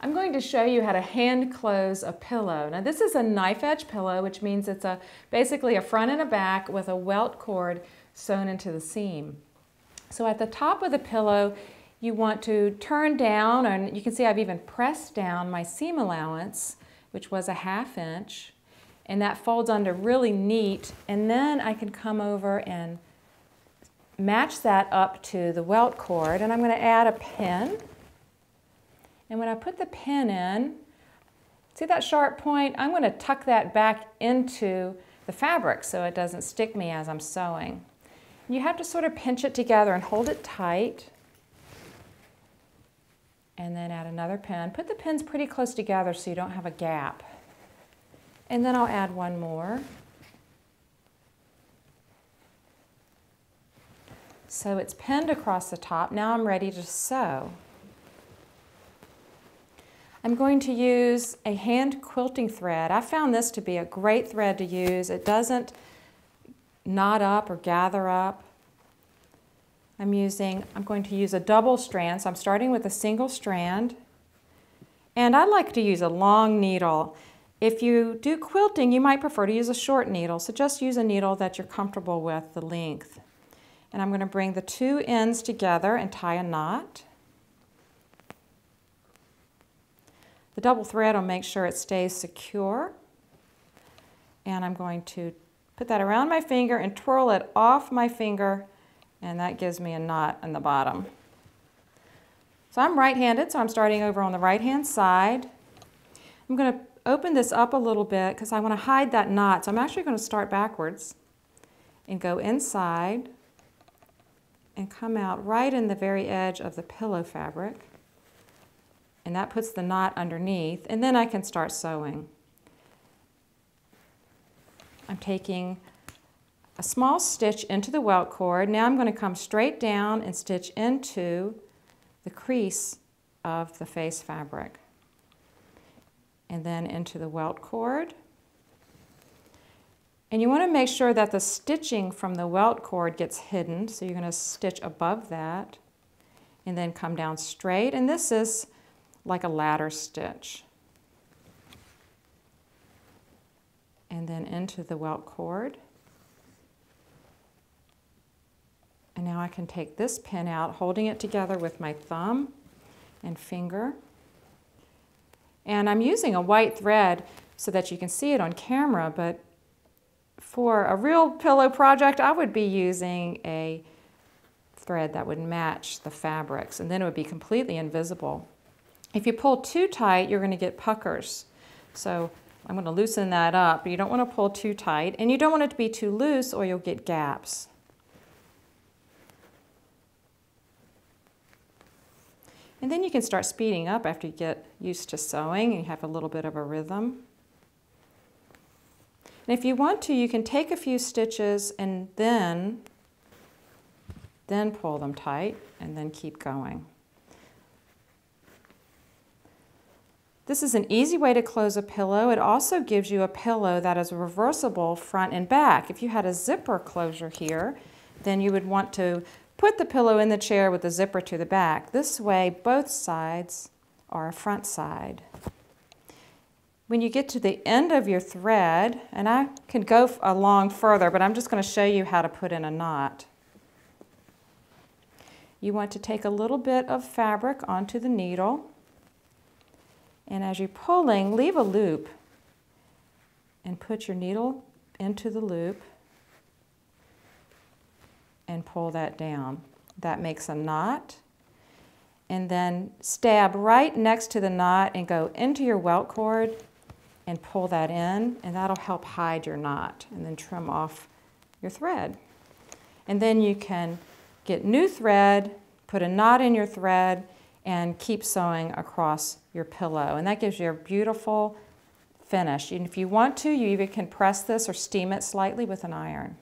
I'm going to show you how to hand close a pillow. Now this is a knife edge pillow, which means it's a basically a front and a back with a welt cord sewn into the seam. So at the top of the pillow, you want to turn down, and you can see I've even pressed down my seam allowance, which was a half inch, and that folds under really neat, and then I can come over and match that up to the welt cord, and I'm going to add a pin. And when I put the pin in, see that sharp point? I'm going to tuck that back into the fabric so it doesn't stick me as I'm sewing. You have to sort of pinch it together and hold it tight. And then add another pin. Put the pins pretty close together so you don't have a gap. And then I'll add one more. So it's pinned across the top. Now I'm ready to sew. I'm going to use a hand quilting thread. I found this to be a great thread to use. It doesn't knot up or gather up. I'm using, I'm going to use a double strand, so I'm starting with a single strand. And I like to use a long needle. If you do quilting, you might prefer to use a short needle, so just use a needle that you're comfortable with the length. And I'm going to bring the two ends together and tie a knot. The double thread will make sure it stays secure. And I'm going to put that around my finger and twirl it off my finger and that gives me a knot in the bottom. So I'm right-handed, so I'm starting over on the right-hand side. I'm going to open this up a little bit because I want to hide that knot. So I'm actually going to start backwards and go inside and come out right in the very edge of the pillow fabric and that puts the knot underneath, and then I can start sewing. I'm taking a small stitch into the welt cord. Now I'm going to come straight down and stitch into the crease of the face fabric. And then into the welt cord. And you want to make sure that the stitching from the welt cord gets hidden. So you're going to stitch above that and then come down straight. And this is like a ladder stitch. And then into the welt cord. And now I can take this pin out, holding it together with my thumb and finger. And I'm using a white thread so that you can see it on camera, but for a real pillow project, I would be using a thread that would match the fabrics, and then it would be completely invisible. If you pull too tight, you're going to get puckers. So I'm going to loosen that up. You don't want to pull too tight, and you don't want it to be too loose or you'll get gaps. And then you can start speeding up after you get used to sewing and you have a little bit of a rhythm. And if you want to, you can take a few stitches and then, then pull them tight and then keep going. This is an easy way to close a pillow. It also gives you a pillow that is reversible front and back. If you had a zipper closure here, then you would want to put the pillow in the chair with the zipper to the back. This way, both sides are a front side. When you get to the end of your thread, and I can go along further, but I'm just going to show you how to put in a knot. You want to take a little bit of fabric onto the needle and as you're pulling, leave a loop and put your needle into the loop and pull that down. That makes a knot. And then stab right next to the knot and go into your welt cord and pull that in, and that'll help hide your knot. And then trim off your thread. And then you can get new thread, put a knot in your thread, and keep sewing across your pillow. And that gives you a beautiful finish. And if you want to, you even can press this or steam it slightly with an iron.